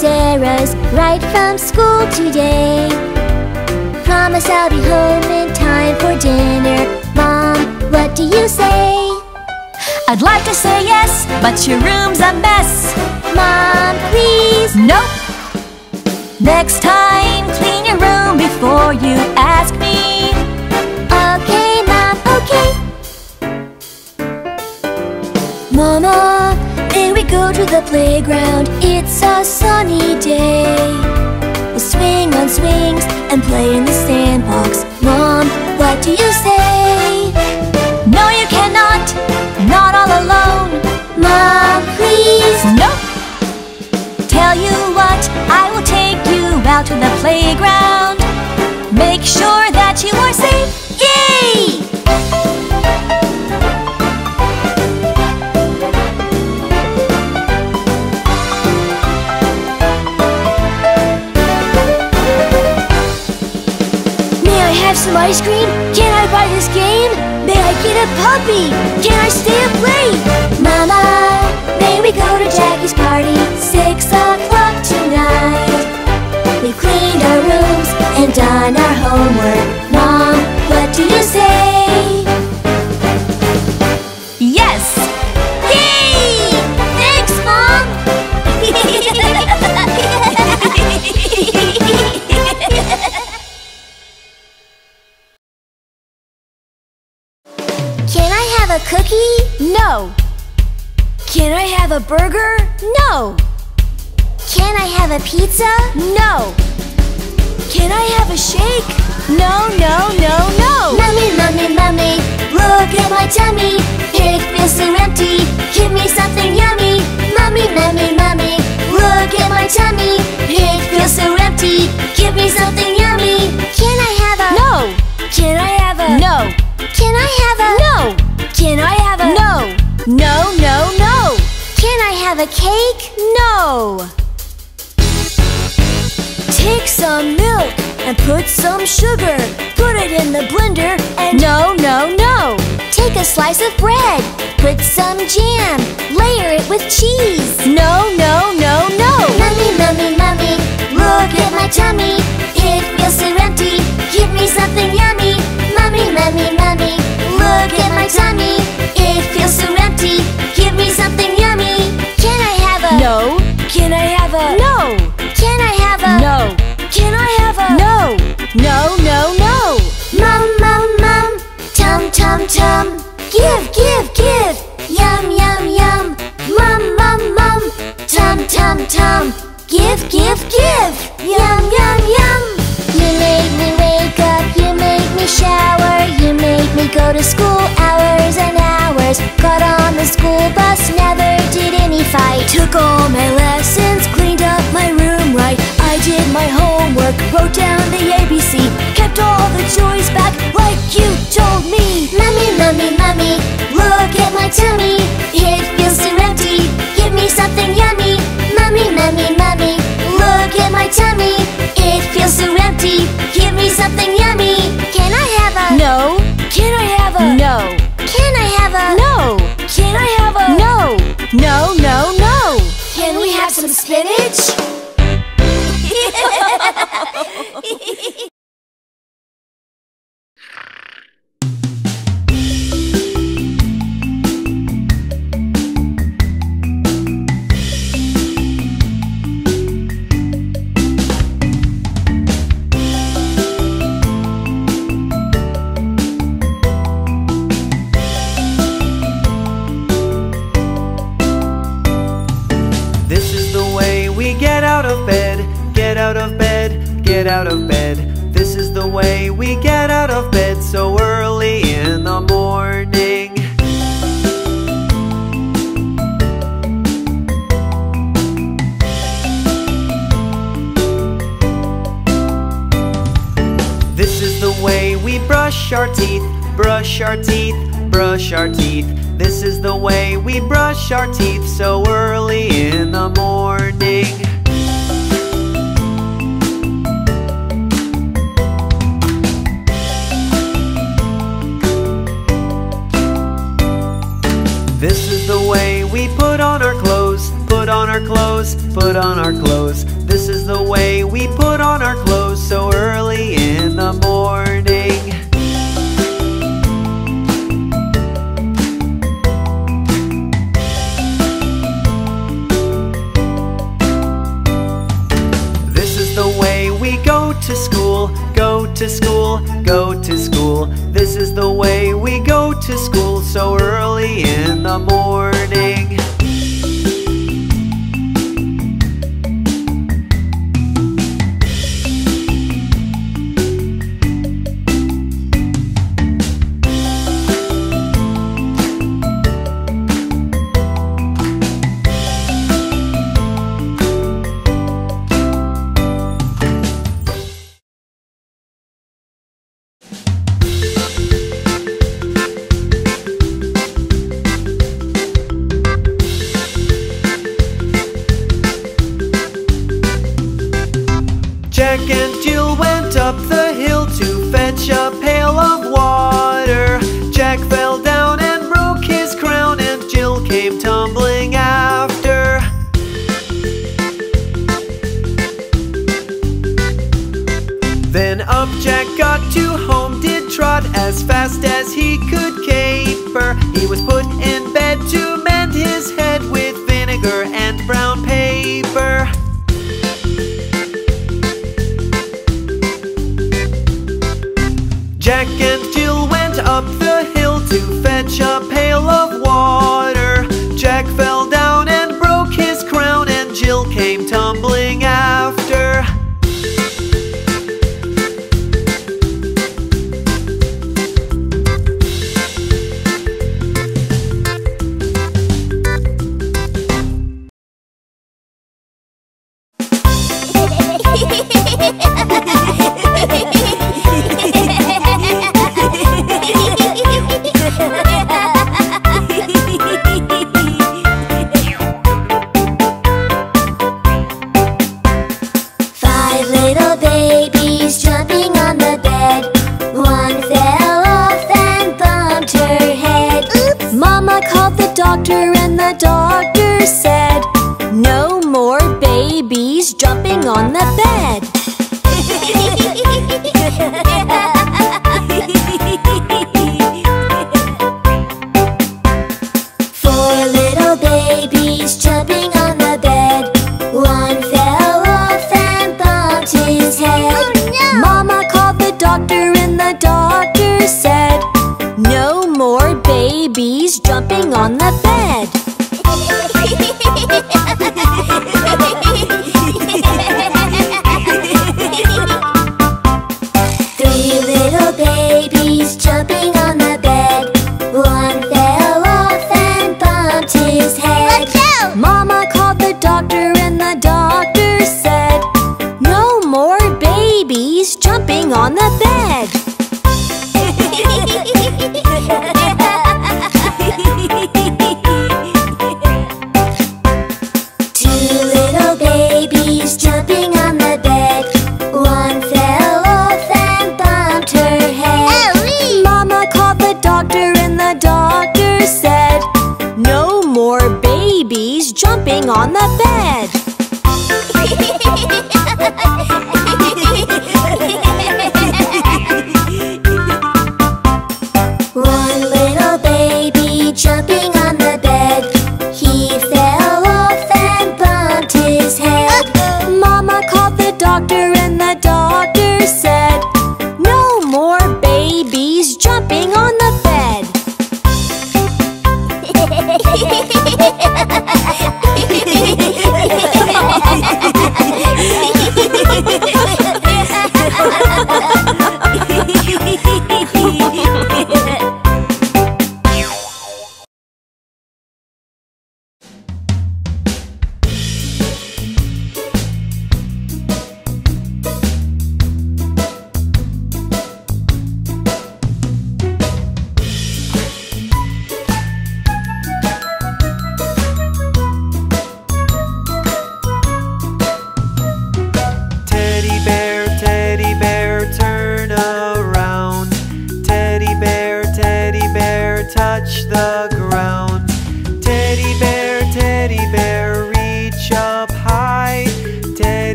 Sarah's right from school today. Promise I'll be home in time for dinner. Mom, what do you say? I'd like to say yes, but your room's a mess. Mom, please. Nope. Next time, clean your room before you ask me. Okay, Mom, okay. Mama, may we go to the playground? It's a sunny day. We'll swing on swings and play in the sandbox. Mom, what do you say? No, you cannot. Not all alone. Mom, please. Nope. Tell you what, I will take you out to the playground. Make sure that you are safe. Yay! Have some ice cream? Can I buy this game? May I get a puppy? Can I stay up late? Mama, may we go to Jackie's party? Six o'clock tonight. We've cleaned our rooms and done our homework. Mom, what do you say? Can I have a burger? No! Can I have a pizza? No! Can I have a shake? No, no, no, no! Mummy, mummy, mummy, look at my tummy. It feels so empty. Give me something yummy. Mummy, mummy, mummy, look at my tummy. It feels so empty. Give me something yummy. Have a cake? No! Take some milk and put some sugar. Put it in the blender and No, no, no! take a slice of bread. Put some jam. Layer it with cheese. No, no, no, no! Mummy, mummy, mummy, look at my tummy. It feels so empty. Give me something yummy. Mummy, mummy, mummy, look at my tummy. Tum, tum. Give, give, give. Yum, yum, yum. Mum, mum, mum, tum, tum, tum. Give, give, give. Yum, yum, yum. You made me wake up, you made me shower, you made me go to school hours and hours. Got on the school bus, never did any fight. Took all my lessons, cleaned up my room right. I did my homework, wrote down the ABC, kept all the joys back like you told me. Look at my tummy. It feels so empty. Give me something yummy. Mummy, mummy, mummy, look at my tummy. It feels so empty. Give me something yummy. Can I have a? No! Can I have a? No! Can I have a? No! Can I have a? No! No, no, no! Can we have some spinach?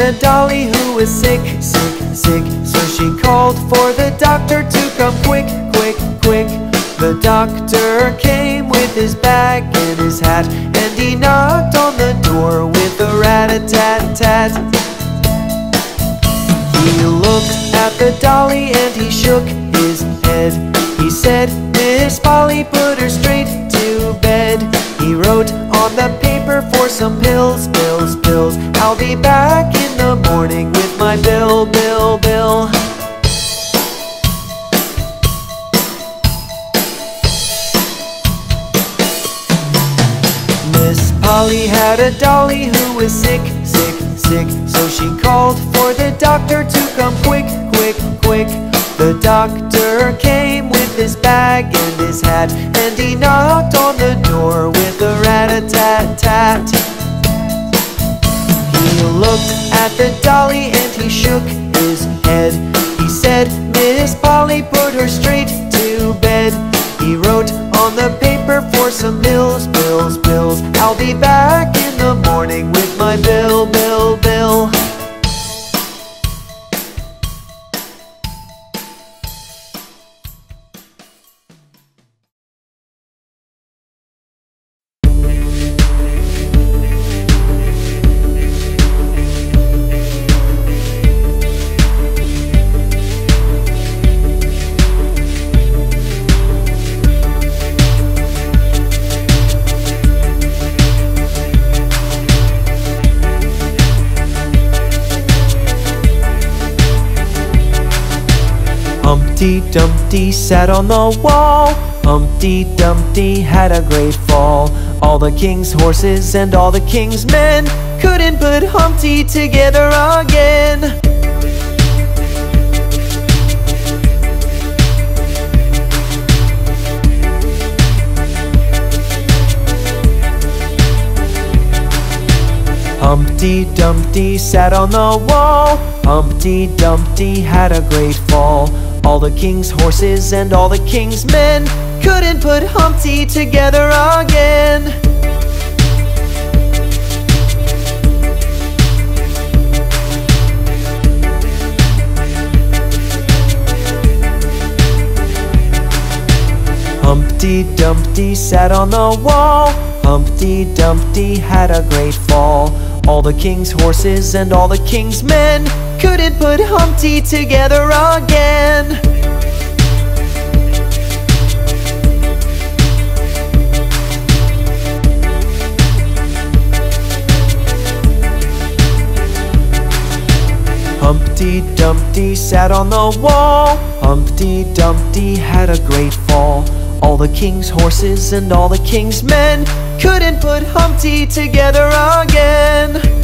A dolly who was sick, sick, sick. So she called for the doctor to come quick, quick, quick. The doctor came with his bag and his hat, and he knocked on the door with a rat-a-tat-tat. He looked at the dolly and he shook his head. He said, Miss Polly, put her straight. He wrote on the paper for some pills, pills, pills. I'll be back in the morning with my bill, bill, bill. Miss Polly had a dolly who was sick, sick, sick. So she called for the doctor to come quick, quick, quick. The doctor came with his bag and his hat, and he knocked on the door with a rat-a-tat-tat. He looked at the dolly and he shook his head. He said, Miss Polly, put her straight to bed. He wrote on the paper for some bills, bills, bills. I'll be back in the morning with my bill, bill, bill. Humpty Dumpty sat on the wall. Humpty Dumpty had a great fall. All the king's horses and all the king's men couldn't put Humpty together again. Humpty Dumpty sat on the wall. Humpty Dumpty had a great fall. All the king's horses and all the king's men couldn't put Humpty together again. Humpty Dumpty sat on the wall. Humpty Dumpty had a great fall. All the king's horses and all the king's men couldn't put Humpty together again. Humpty Dumpty sat on the wall. Humpty Dumpty had a great fall. All the king's horses and all the king's men couldn't put Humpty together again.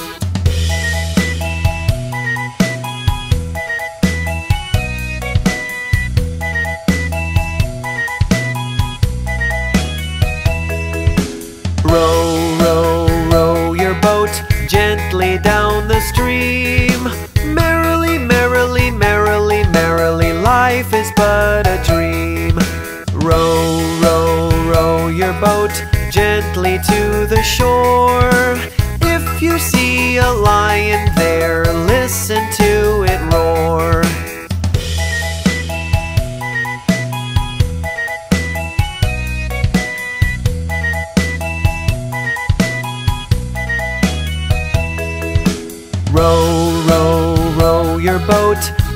Down the stream. Merrily, merrily, merrily, merrily, life is but a dream. Row, row, row your boat gently to the shore. If you see a lion there, listen to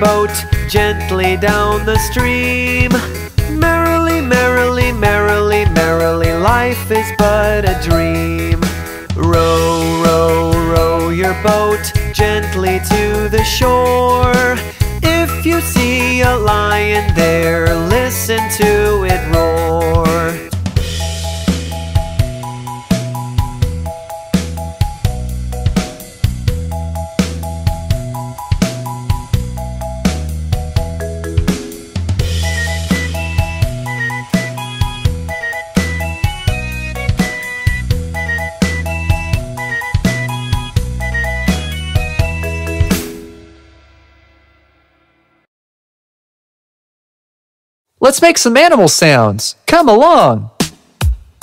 Boat gently down the stream. Merrily, merrily, merrily, merrily, life is but a dream. Row, row, row your boat gently to the shore. If you see a lion there, listen to it Let's make some animal sounds. Come along.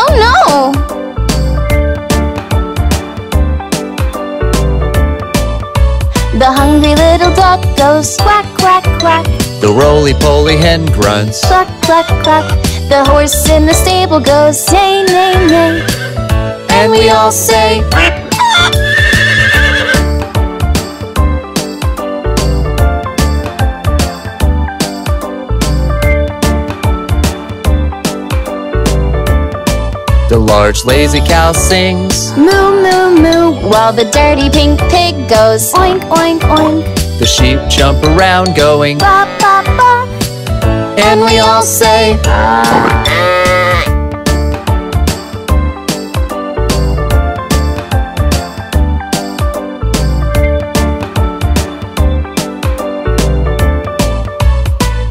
Oh no! The hungry little duck goes quack, quack, quack, The roly-poly hen grunts. cluck, cluck, cluck. The horse in the stable goes neigh, neigh, neigh. And we all say, large lazy cow sings. Moo, moo, moo. While the dirty pink pig goes oink, oink, oink. The sheep jump around going, Ba, ba, ba. and we all say,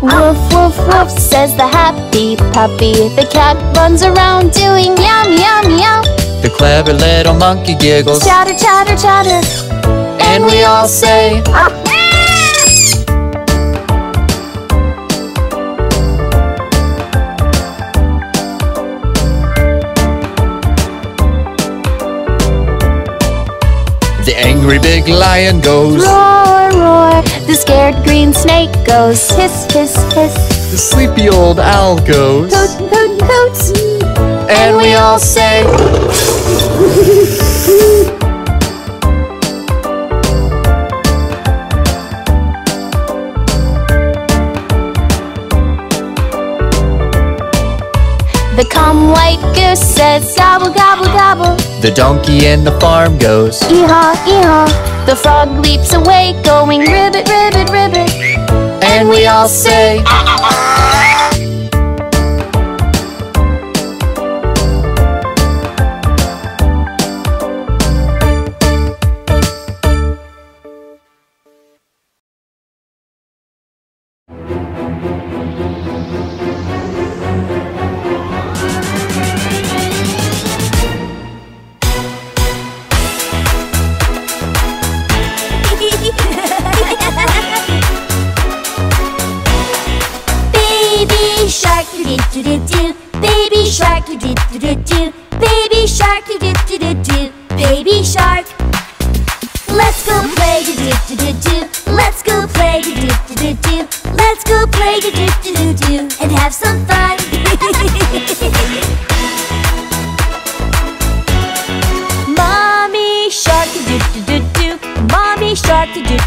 Woof, woof, woof, says the happy puppy. The cat runs around doing yum, yum, yum. The clever little monkey giggles, Chatter, chatter, chatter. and we all say, The angry big lion goes, Roar, roar. The scared green snake goes hiss, hiss, hiss. The sleepy old owl goes, Hoot, hoot, hoot. and we all say, The calm white goose says gobble, gobble, gobble. The donkey in the farm goes, Eehaw, eehaw. The frog leaps away, going ribbit, ribbit, ribbit. And we all say, Baby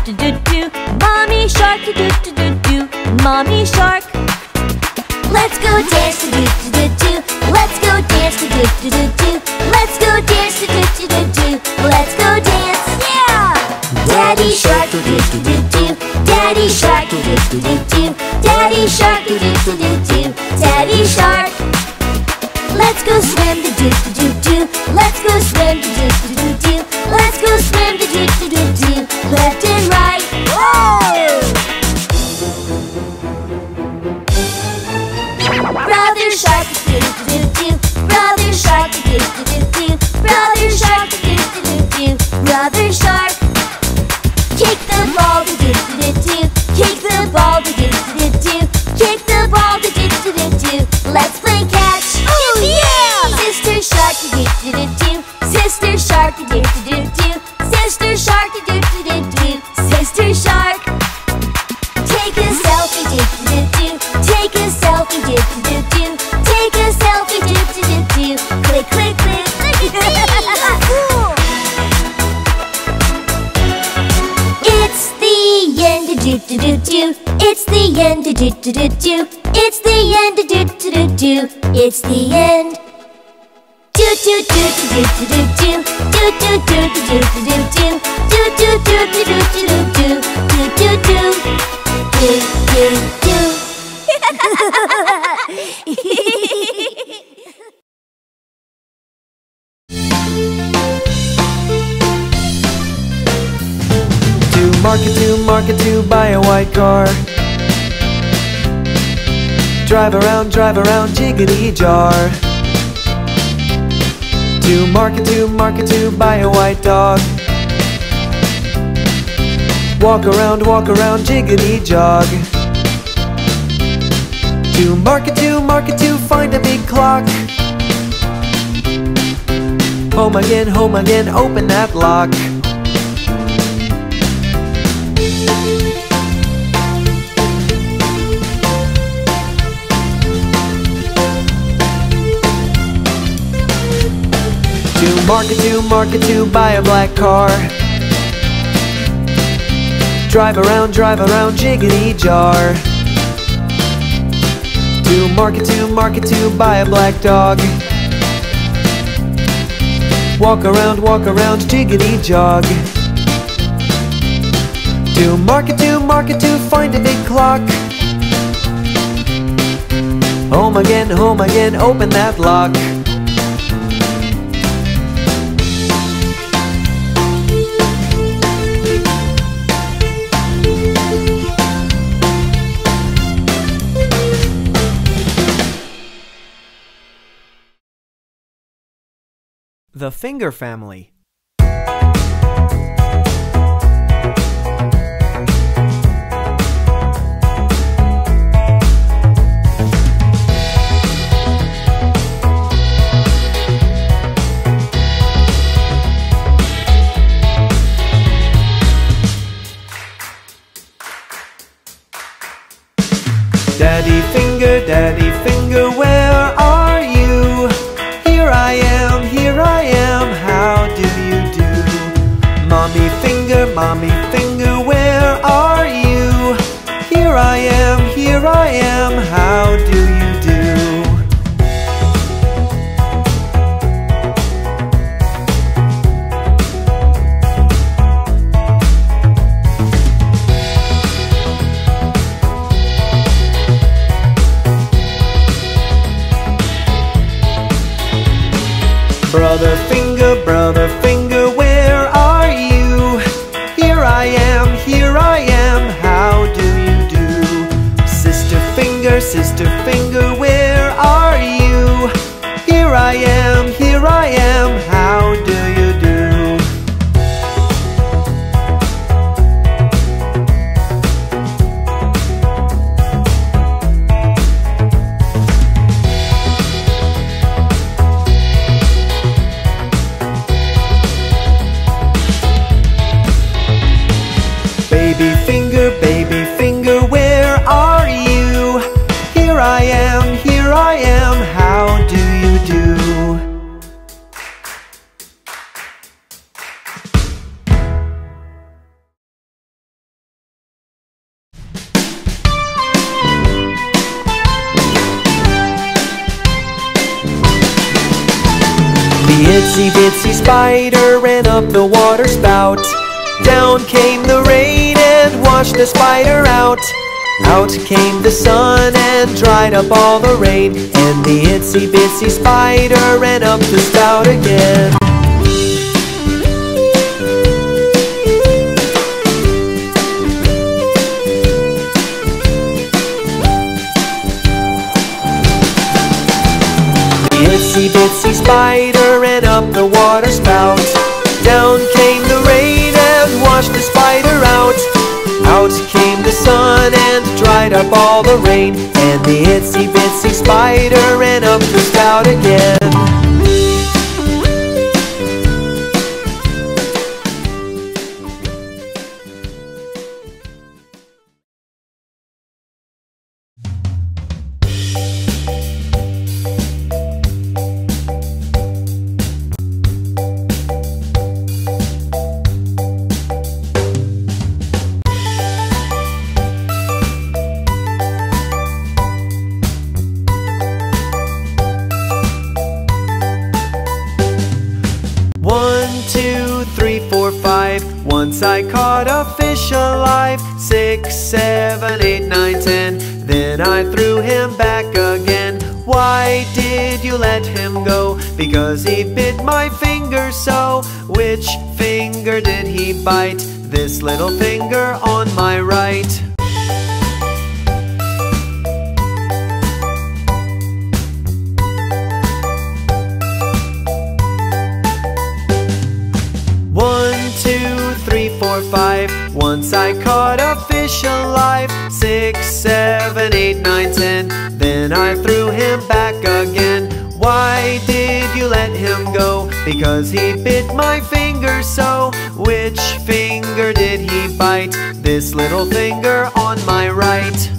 do do do. Mommy shark do do do do do. Mommy shark. Let's go dance do do do do. Let's go dance do do do do. Let's go dance do do do do. Let's go dance. Yeah! Daddy shark do do do do. Daddy shark do do do do. Daddy shark do do do do do. Daddy shark. Let's go swim do do do do. Let's go swim do do do do. Drive around, jiggity jar. To market, to market, to buy a white dog. Walk around, walk around, jiggity jog. To market, to market, to find a big clock. Home again, home again, open that lock. To market, to market, to buy a black car. Drive around, drive around, jiggity jar. To market, to market, to buy a black dog. Walk around, walk around, jiggity jog. To market, to market, to find a big clock. Home again, home again, open that lock. The Finger Family. Daddy Finger, Daddy Finger, where mami. Water spout. Down came the rain and washed the spider out. Out came the sun and dried up all the rain. And the itsy bitsy spider ran up the spout again. The itsy bitsy spider ran up the water spout. Down came the rain and washed the spider out. Out came the sun and dried up all the rain. And the itsy bitsy spider ran up the spout again. Go? Because he bit my finger so. Which finger did he bite? This little finger Little finger on my right.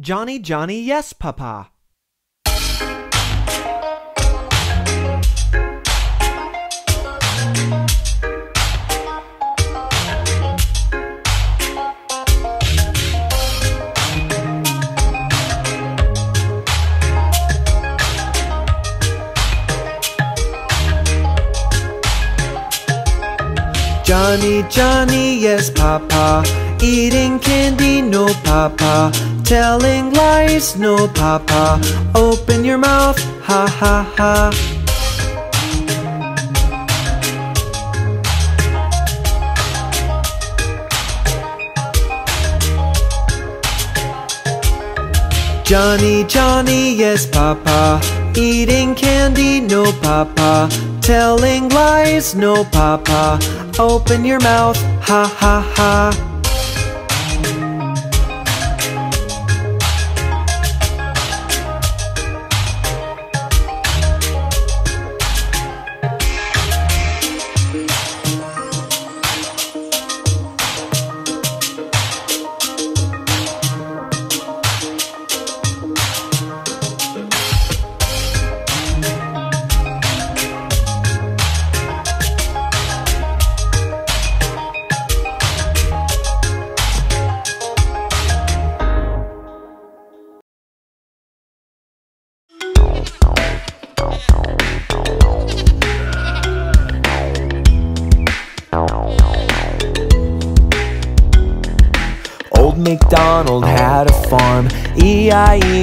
Johnny, Johnny, yes, Papa. Johnny, Johnny, yes, Papa. Eating candy, no, Papa. Telling lies, no, Papa. Open your mouth, ha, ha, ha. Johnny, Johnny, yes, Papa. Eating candy, no, Papa. Telling lies, no, Papa. Open your mouth, ha, ha, ha.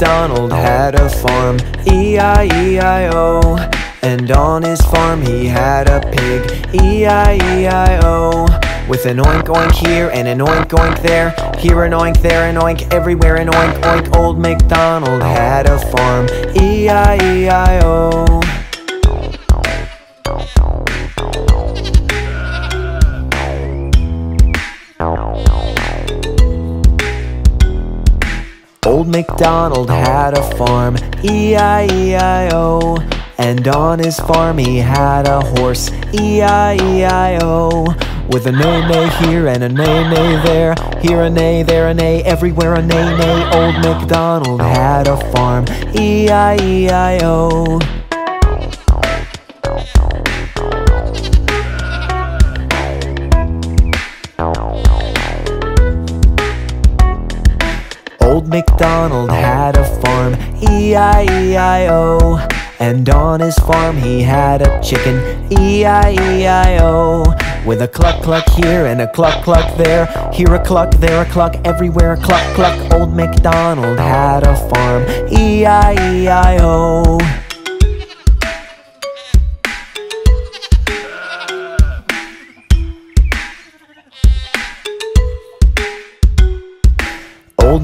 MacDonald had a farm, E-I-E-I-O. And on his farm he had a pig, E-I-E-I-O. With an oink oink here and an oink oink there, here an oink, there an oink, everywhere an oink oink. Old MacDonald had a farm, E-I-E-I-O. Old MacDonald had a farm, E-I-E-I-O. And on his farm he had a horse, E-I-E-I-O. With a neigh neigh here and a neigh neigh there, here a neigh, there a neigh, everywhere a neigh neigh. Old MacDonald had a farm, E-I-E-I-O. MacDonald had a farm, E-I-E-I-O And on his farm he had a chicken, E-I-E-I-O With a cluck cluck here and a cluck cluck there Here a cluck, there a cluck, everywhere a cluck cluck. Old MacDonald had a farm, E-I-E-I-O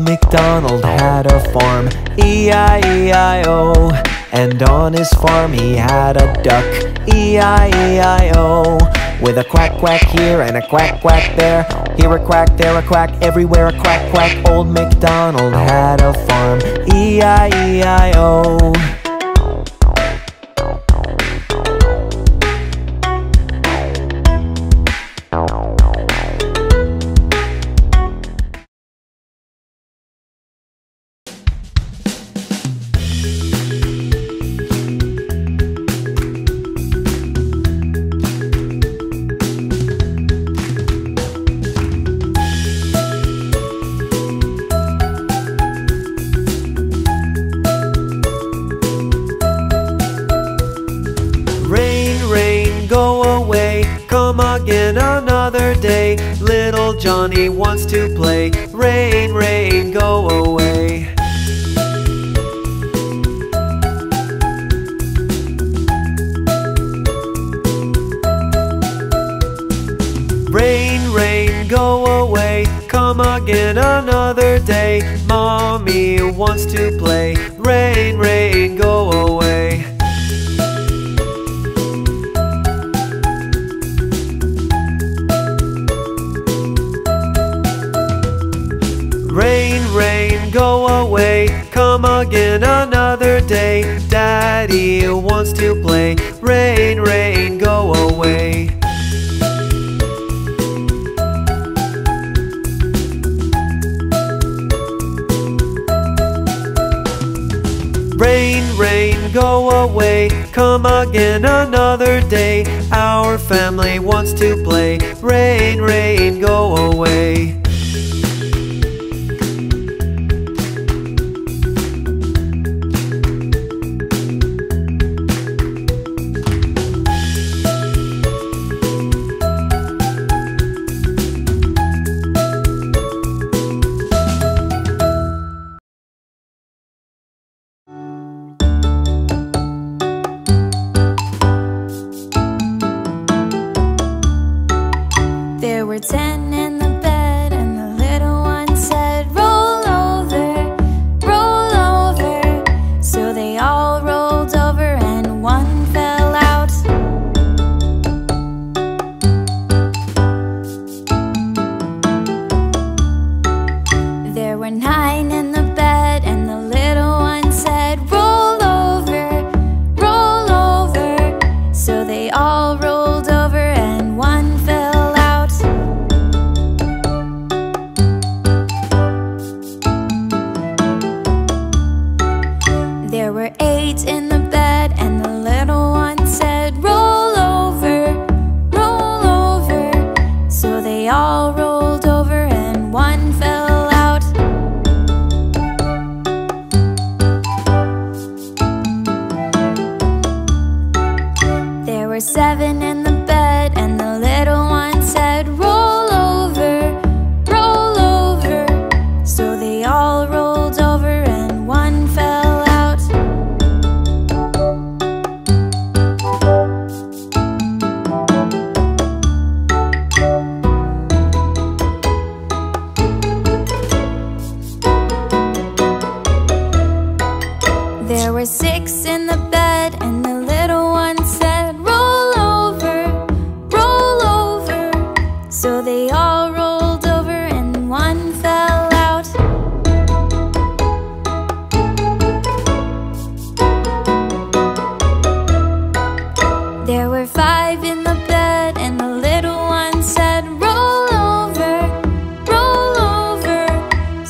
MacDonald had a farm, E-I-E-I-O. And on his farm he had a duck, E-I-E-I-O. With a quack quack here and a quack quack there. Here a quack, there a quack, everywhere a quack quack. Old MacDonald had a farm, E-I-E-I-O. money wants to play.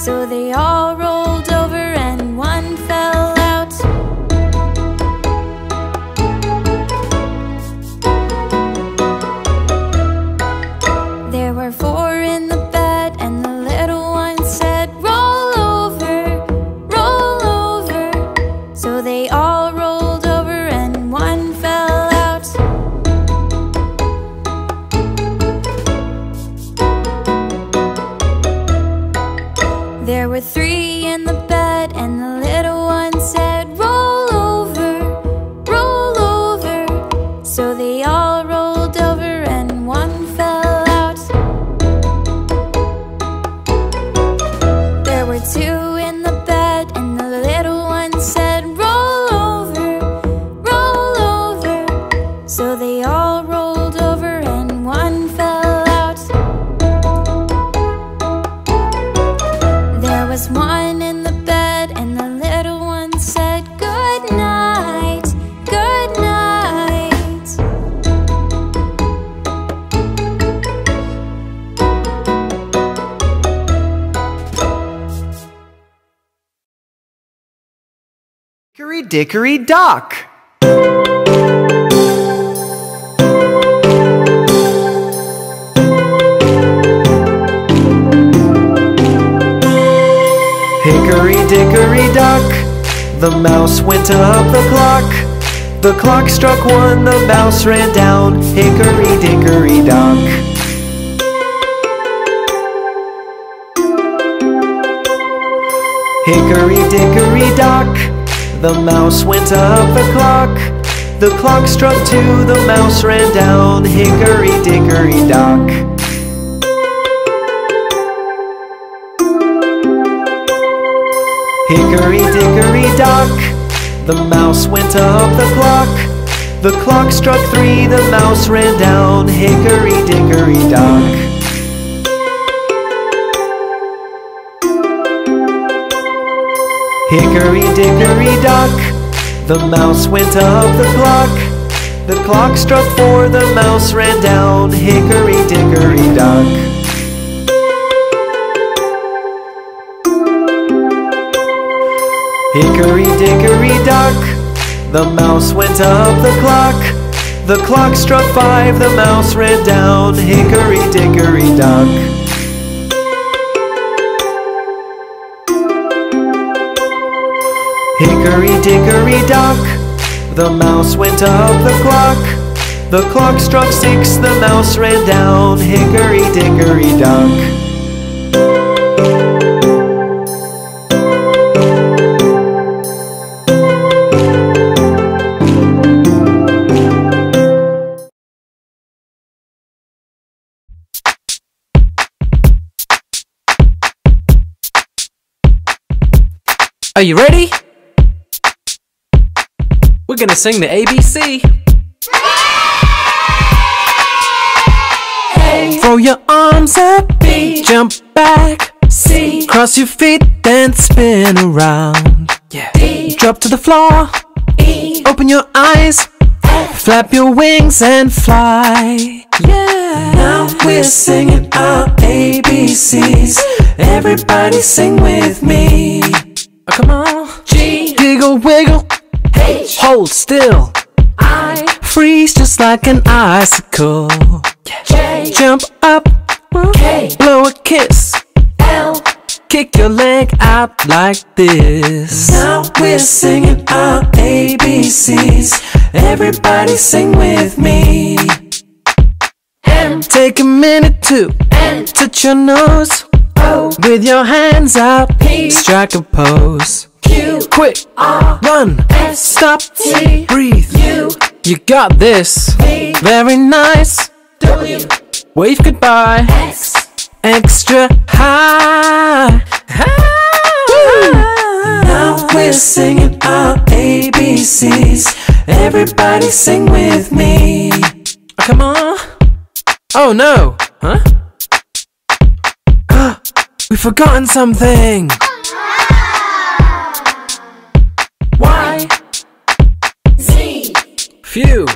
So they all Hickory Dickory Dock. Hickory dickory dock, the mouse went up the clock. The clock struck one, the mouse ran down. Hickory dickory dock. Hickory dickory dock, the mouse went up the clock. The clock struck two, the mouse ran down. Hickory dickory dock. Hickory dickory dock, the mouse went up the clock. The clock struck three, the mouse ran down. Hickory dickory dock. Hickory dickory dock, the mouse went up the clock. The clock struck four, the mouse ran down. Hickory dickory dock. Hickory dickory dock, the mouse went up the clock. The clock struck five, the mouse ran down. Hickory dickory dock. Hickory dickory dock, the mouse went up the clock. The clock struck six, the mouse ran down. Hickory dickory dock. Are you ready? Gonna sing the ABC. A. Throw your arms up. B. Jump back. C. Cross your feet, then spin around. Yeah. D. Drop to the floor. E. Open your eyes. F. Flap your wings and fly. Yeah. Now we're singing our ABCs. Everybody sing with me. Oh, come on. G. Giggle, wiggle. H. Hold still. I. Freeze just like an icicle. J. Jump up. K. Blow a kiss. L. Kick your leg out like this. Now we're singing our ABCs. Everybody sing with me. M. Take a minute to N. touch your nose. O. With your hands out. P. Strike a pose. Q. Quick. R. Run. S. Stop. T. Breathe. U. You got this. V. Very nice. W. Wave goodbye. X. Extra high. Now we're singing our ABCs. Everybody sing with me. Come on. Oh no. Huh? We've forgotten something. Ah! Phew.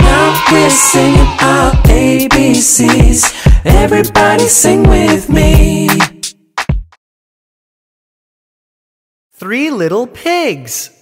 Now we're singing our ABCs. Everybody sing with me. Three little pigs.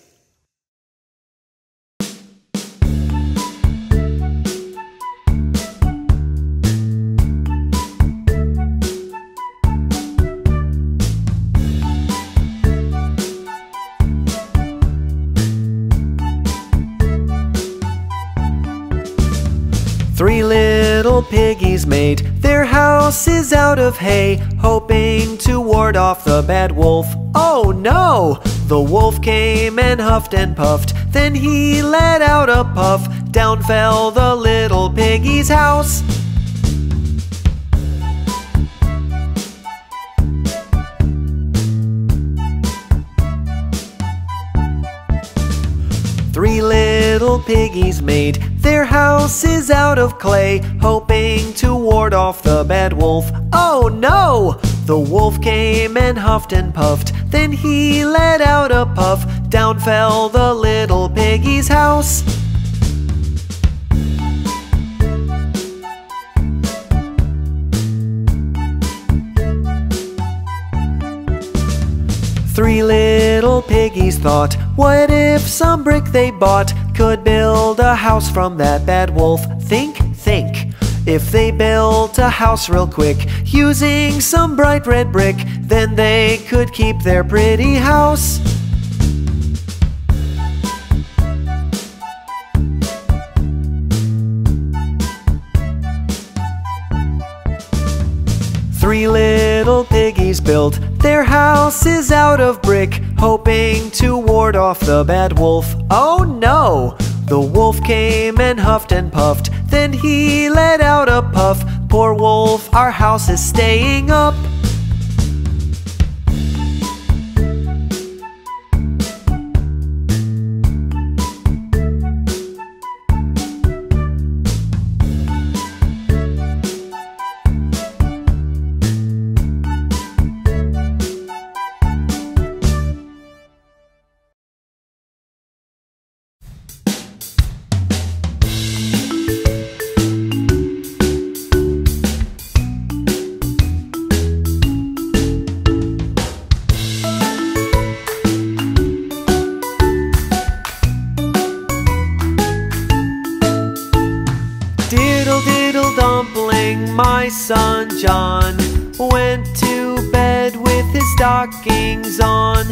Three little piggies made their houses out of hay, hoping to ward off the bad wolf. Oh no! The wolf came and huffed and puffed, then he let out a puff. Down fell the little piggy's house. Three little piggies made their house is out of clay, hoping to ward off the bad wolf. Oh no! The wolf came and huffed and puffed, then he let out a puff. Down fell the little piggy's house. Three little piggies thought, what if some brick they bought could build a house from that bad wolf? Think, think. If they built a house real quick using some bright red brick, then they could keep their pretty house. Three little piggies built their houses out of brick, hoping to ward off the bad wolf. Oh no! The wolf came and huffed and puffed, then he let out a puff. Poor wolf, our house is staying up. Stockings on.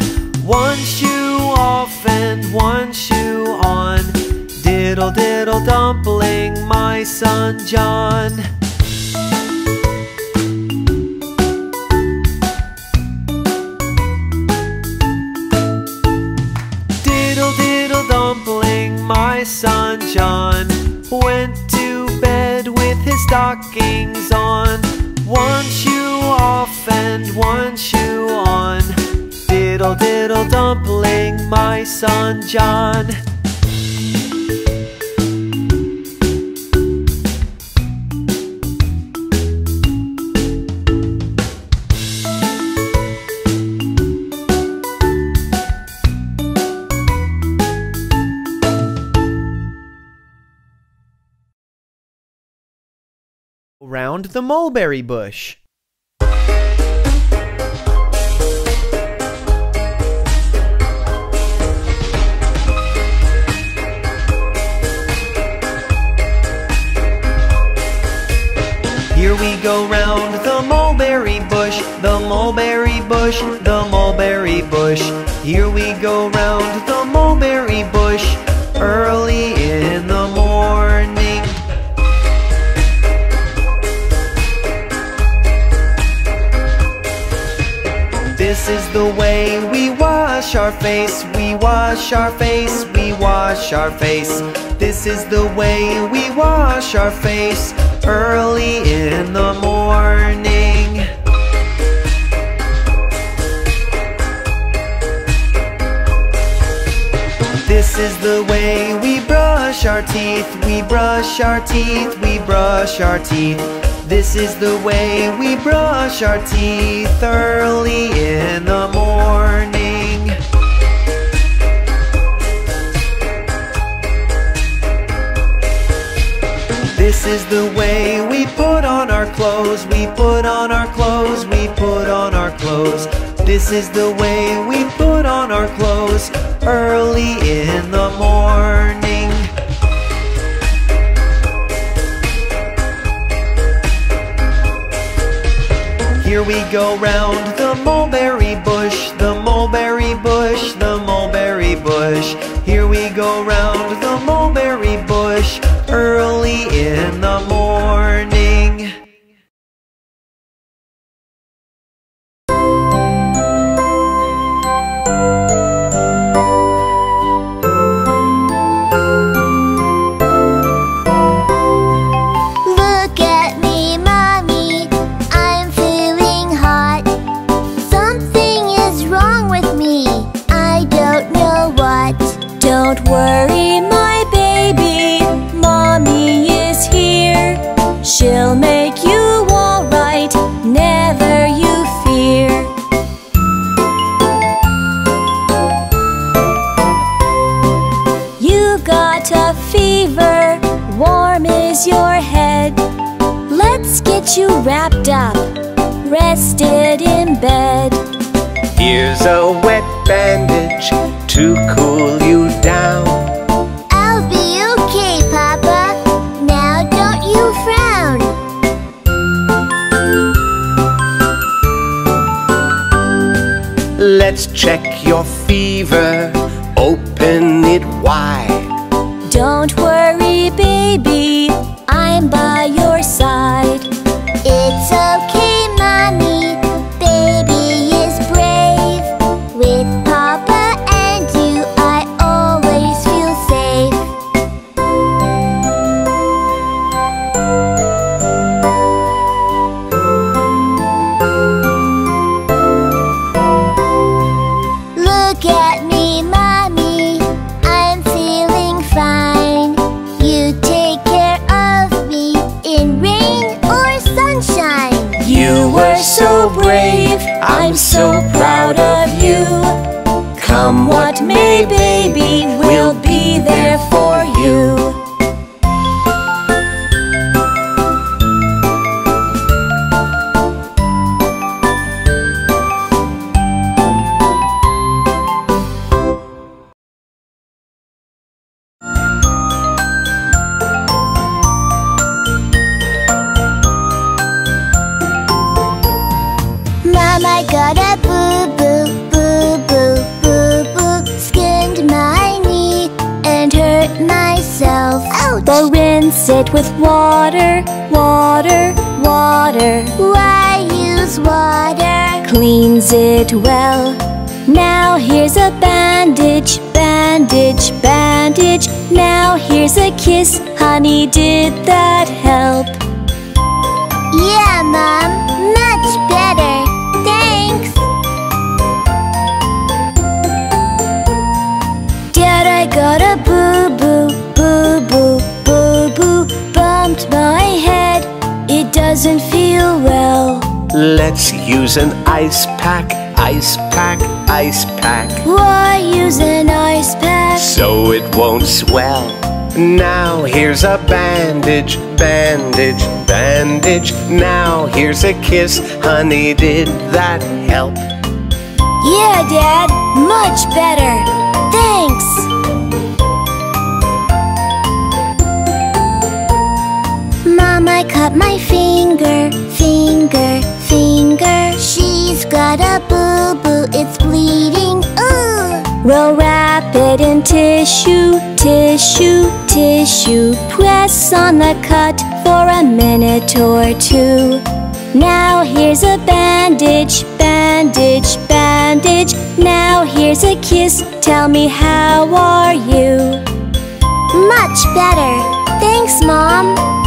One shoe off and one shoe on. Diddle diddle dumpling, my son John. Diddle diddle dumpling, my son John went to bed with his stockings on. One shoe off and one shoe on. Diddle diddle dumpling, my son John. Round the mulberry bush. Here we go round the mulberry bush, the mulberry bush, the mulberry bush. Here we go round the mulberry bush, early in the morning. This is the way we wash our face, we wash our face, we wash our face. This is the way we wash our face early in the morning. This is the way we brush our teeth, we brush our teeth, we brush our teeth. This is the way we brush our teeth early in the morning. This is the way we put on our clothes, we put on our clothes, we put on our clothes. This is the way we put on our clothes early in the morning. Here we go round the mulberry bush, the mulberry bush, the mulberry bush. Here we go round the mulberry bush early in get you wrapped up, rested in bed. Here's a wet bandage to cool you down. I'll be okay, Papa. Now don't you frown. Let's check your fever, open it wide. Don't worry, won't swell. Now here's a bandage, bandage, bandage. Now here's a kiss, honey, did that help? Yeah, Dad, much better. Thanks. Mom, I cut my finger, finger, finger. She's got a boo boo, it's bleeding. We'll wrap it in tissue, tissue, tissue. Press on the cut for a minute or two. Now here's a bandage, bandage, bandage. Now here's a kiss. Tell me, how are you? Much better. Thanks, Mom.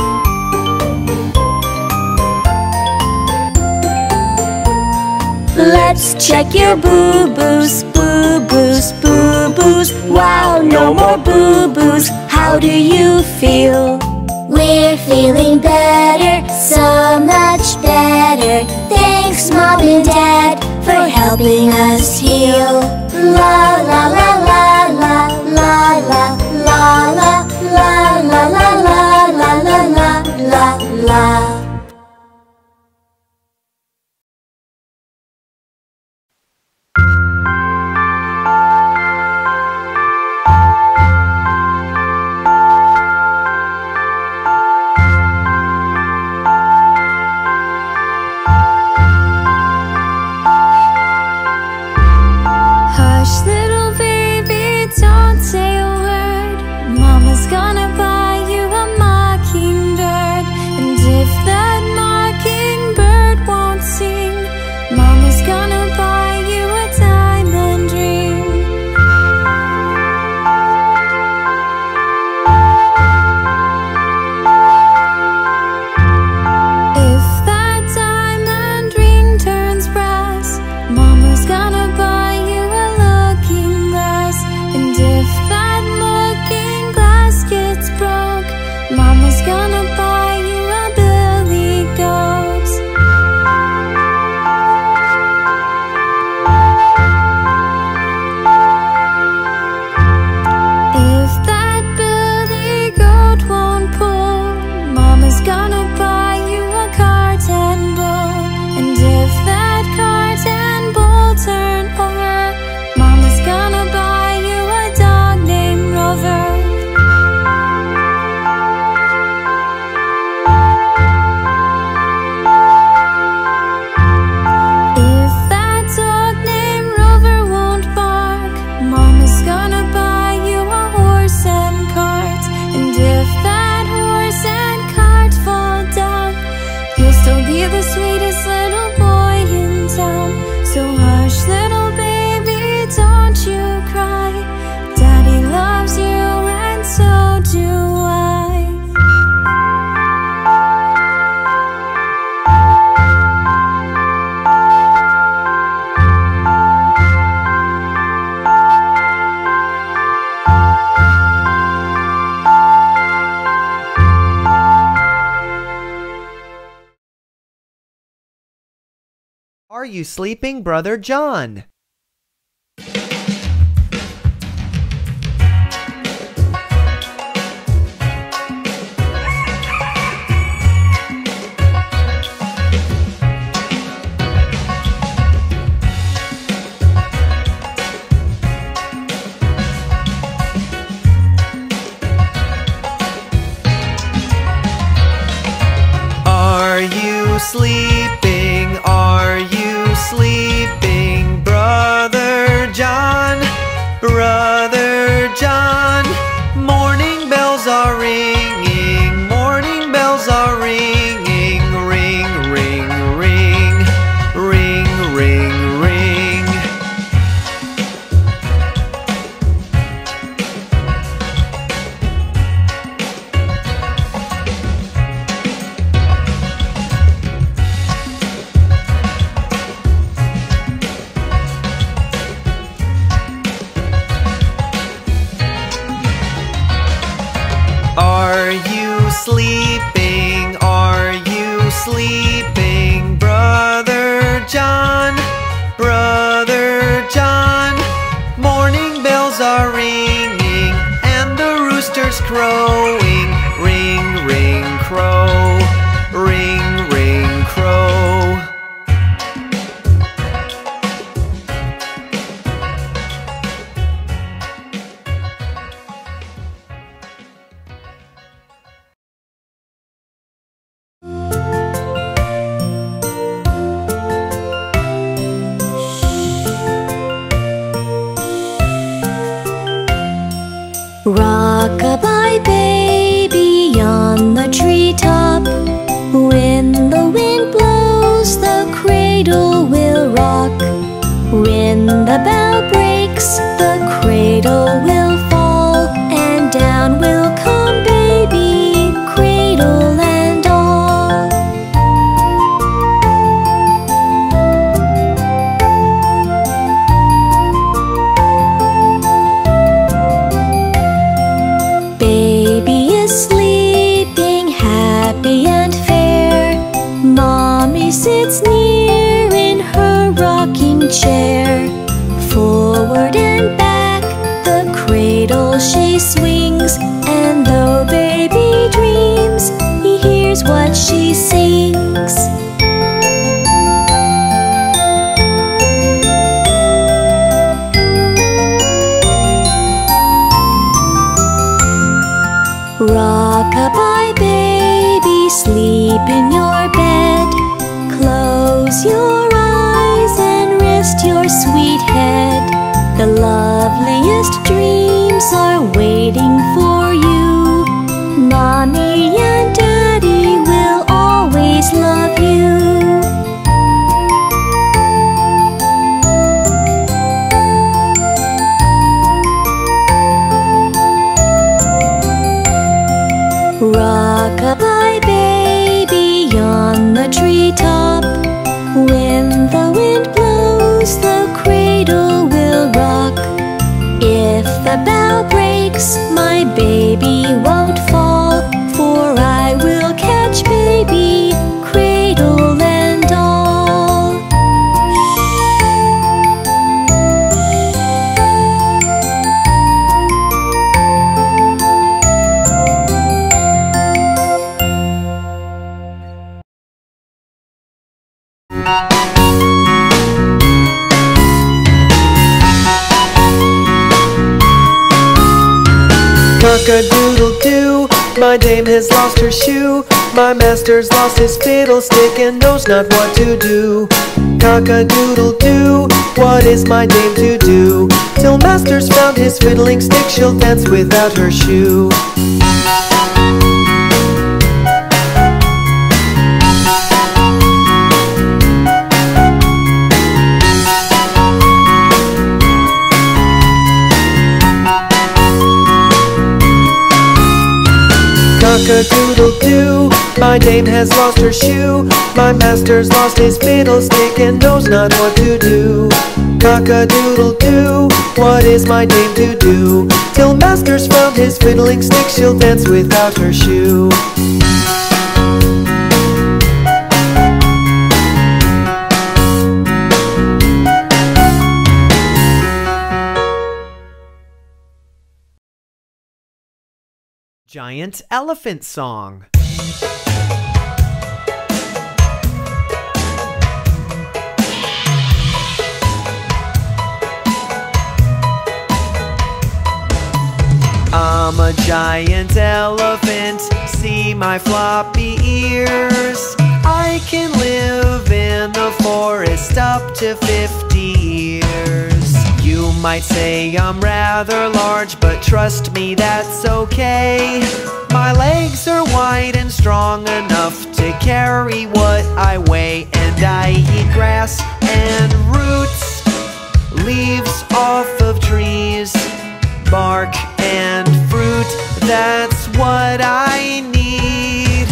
Let's check your boo boos, boo boos, boo boos. Wow, no more boo boos. How do you feel? We're feeling better, so much better. Thanks, Mom and Dad, for helping us heal. La la la la la la la la la la la la la la la la la sleeping brother John. The loveliest dreams are waiting for lost his fiddlestick and knows not what to do. Cock-a-doodle-doo, what is my dame to do? Till master's found his fiddling stick, she'll dance without her shoe. Cock-a-doodle-doo my dame has lost her shoe, my master's lost his fiddlestick and knows not what to do. Cock-a-doodle-doo, what is my dame to do? Till master's found his fiddling stick, she'll dance without her shoe. Giant Elephant Song. I'm a giant elephant, see my floppy ears. I can live in the forest up to 50 years. You might say I'm rather large, but trust me, that's okay. My legs are wide and strong enough to carry what I weigh, and I eat grass and roots, leaves off of trees bark and fruit, that's what I need.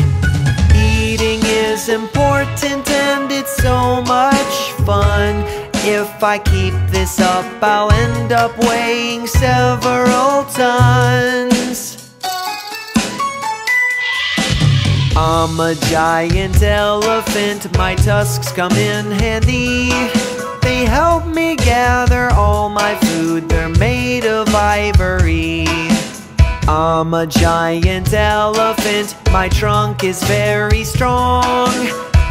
Eating is important and it's so much fun. If I keep this up, I'll end up weighing several tons. I'm a giant elephant, my tusks come in handy. They help me gather all my food, they're made of ivory. I'm a giant elephant, my trunk is very strong.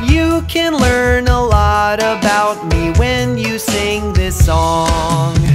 You can learn a lot about me when you sing this song.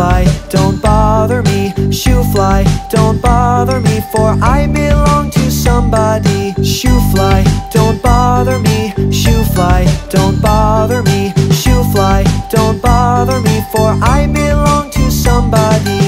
Fly, don't bother me. Shoo fly, don't bother me, for I belong to somebody. Shoo fly, don't bother me. Shoo fly, don't bother me. Shoo fly, don't bother me, for I belong to somebody.